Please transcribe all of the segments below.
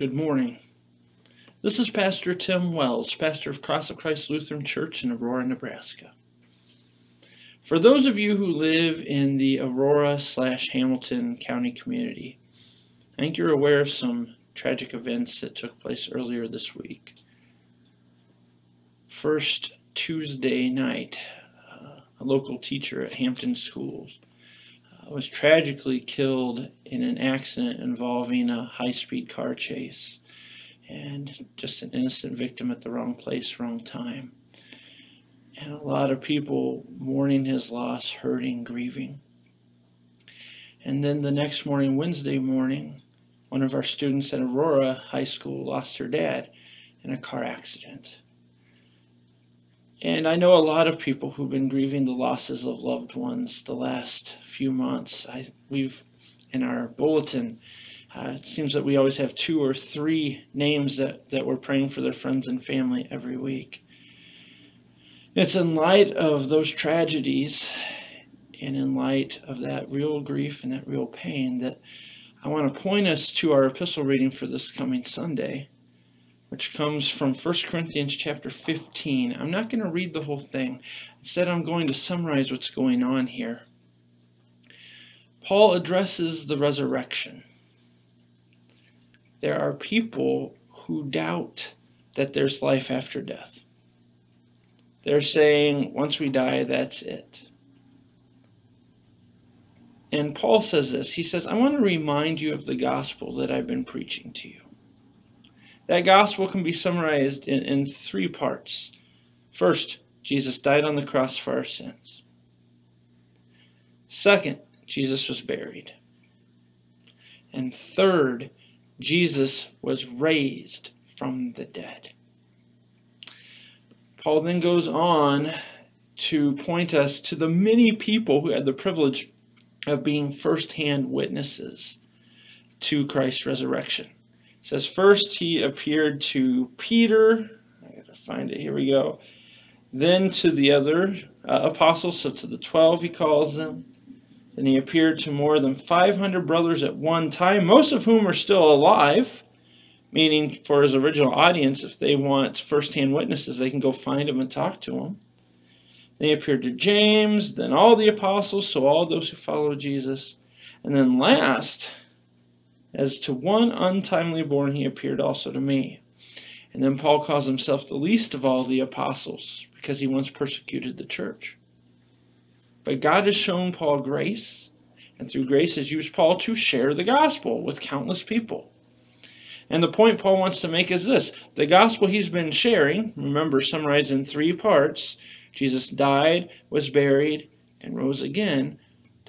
Good morning. This is Pastor Tim Wells, pastor of Cross of Christ Lutheran Church in Aurora, Nebraska. For those of you who live in the Aurora slash Hamilton County community, I think you're aware of some tragic events that took place earlier this week. First, Tuesday night, uh, a local teacher at Hampton Schools was tragically killed in an accident involving a high speed car chase and just an innocent victim at the wrong place, wrong time. And a lot of people mourning his loss, hurting, grieving. And then the next morning, Wednesday morning, one of our students at Aurora High School lost her dad in a car accident. And I know a lot of people who've been grieving the losses of loved ones the last few months. I, we've in our bulletin, uh, it seems that we always have two or three names that, that we're praying for their friends and family every week. It's in light of those tragedies and in light of that real grief and that real pain that I want to point us to our epistle reading for this coming Sunday which comes from 1 Corinthians chapter 15. I'm not going to read the whole thing. Instead, I'm going to summarize what's going on here. Paul addresses the resurrection. There are people who doubt that there's life after death. They're saying, once we die, that's it. And Paul says this He says, I want to remind you of the gospel that I've been preaching to you. That gospel can be summarized in, in three parts. First, Jesus died on the cross for our sins. Second, Jesus was buried. And third, Jesus was raised from the dead. Paul then goes on to point us to the many people who had the privilege of being firsthand witnesses to Christ's resurrection. It says, First he appeared to Peter. I gotta find it. Here we go. Then to the other uh, apostles, so to the twelve he calls them. Then he appeared to more than 500 brothers at one time, most of whom are still alive. Meaning, for his original audience, if they want firsthand witnesses, they can go find them and talk to them. Then he appeared to James, then all the apostles, so all those who follow Jesus. And then last, as to one untimely born, he appeared also to me. And then Paul calls himself the least of all the apostles because he once persecuted the church. But God has shown Paul grace, and through grace has used Paul to share the gospel with countless people. And the point Paul wants to make is this the gospel he's been sharing, remember, summarized in three parts Jesus died, was buried, and rose again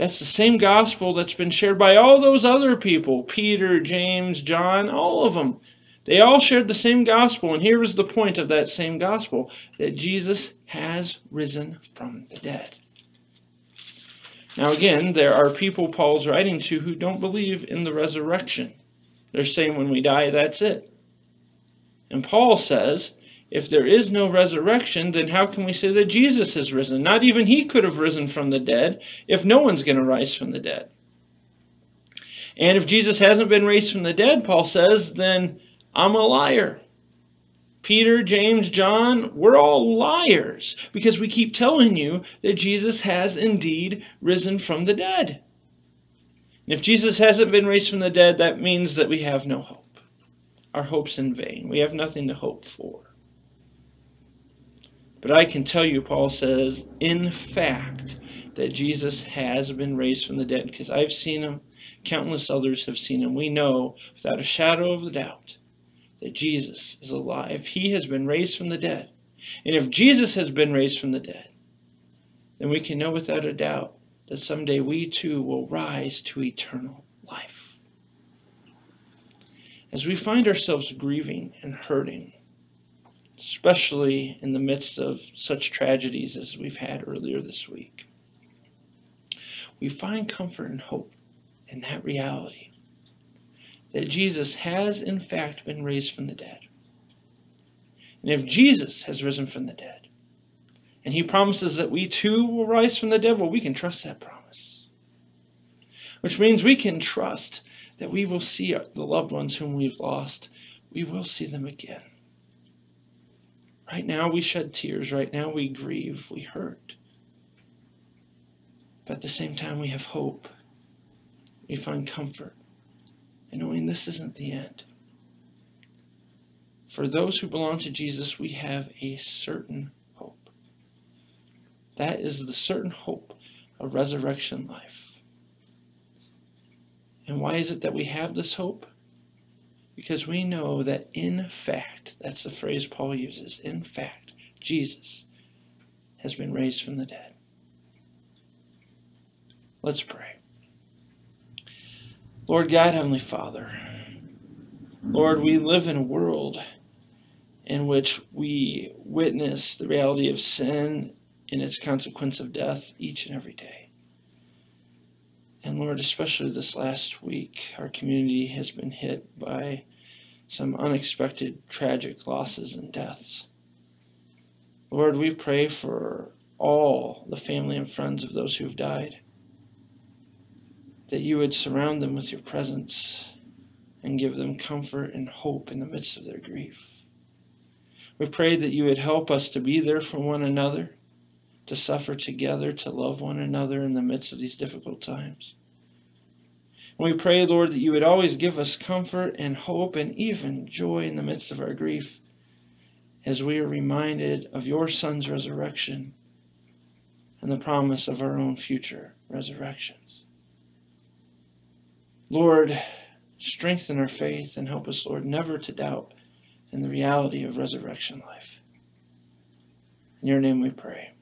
that's the same gospel that's been shared by all those other people Peter, James, John, all of them. They all shared the same gospel, and here is the point of that same gospel that Jesus has risen from the dead. Now, again, there are people Paul's writing to who don't believe in the resurrection. They're saying when we die, that's it. And Paul says if there is no resurrection, then how can we say that Jesus has risen? Not even he could have risen from the dead if no one's going to rise from the dead. And if Jesus hasn't been raised from the dead, Paul says, then I'm a liar. Peter, James, John, we're all liars because we keep telling you that Jesus has indeed risen from the dead. And if Jesus hasn't been raised from the dead, that means that we have no hope. Our hope's in vain. We have nothing to hope for. But I can tell you, Paul says, in fact, that Jesus has been raised from the dead because I've seen him, countless others have seen him. We know without a shadow of a doubt that Jesus is alive. He has been raised from the dead. And if Jesus has been raised from the dead, then we can know without a doubt that someday we too will rise to eternal life. As we find ourselves grieving and hurting, especially in the midst of such tragedies as we've had earlier this week. We find comfort and hope in that reality that Jesus has, in fact, been raised from the dead. And if Jesus has risen from the dead, and he promises that we too will rise from the dead, well, we can trust that promise. Which means we can trust that we will see the loved ones whom we've lost, we will see them again. Right now we shed tears, right now we grieve, we hurt. But at the same time, we have hope. We find comfort in knowing this isn't the end. For those who belong to Jesus, we have a certain hope. That is the certain hope of resurrection life. And why is it that we have this hope? Because we know that in fact, that's the phrase Paul uses, in fact, Jesus has been raised from the dead. Let's pray. Lord God, Heavenly Father, Lord, we live in a world in which we witness the reality of sin and its consequence of death each and every day. And Lord, especially this last week, our community has been hit by some unexpected tragic losses and deaths. Lord, we pray for all the family and friends of those who have died that you would surround them with your presence and give them comfort and hope in the midst of their grief. We pray that you would help us to be there for one another, to suffer together, to love one another in the midst of these difficult times. And we pray, Lord, that you would always give us comfort and hope and even joy in the midst of our grief as we are reminded of your Son's resurrection and the promise of our own future resurrection. Lord, strengthen our faith and help us, Lord, never to doubt in the reality of resurrection life. In your name we pray.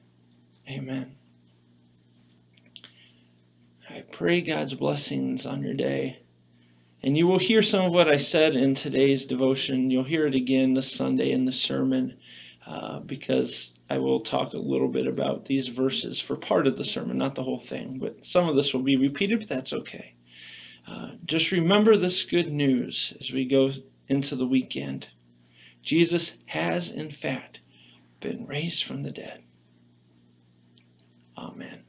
Amen. I pray God's blessings on your day. And you will hear some of what I said in today's devotion. You'll hear it again this Sunday in the sermon uh, because I will talk a little bit about these verses for part of the sermon, not the whole thing. But some of this will be repeated, but that's okay. Uh, just remember this good news as we go into the weekend. Jesus has, in fact, been raised from the dead. Amen.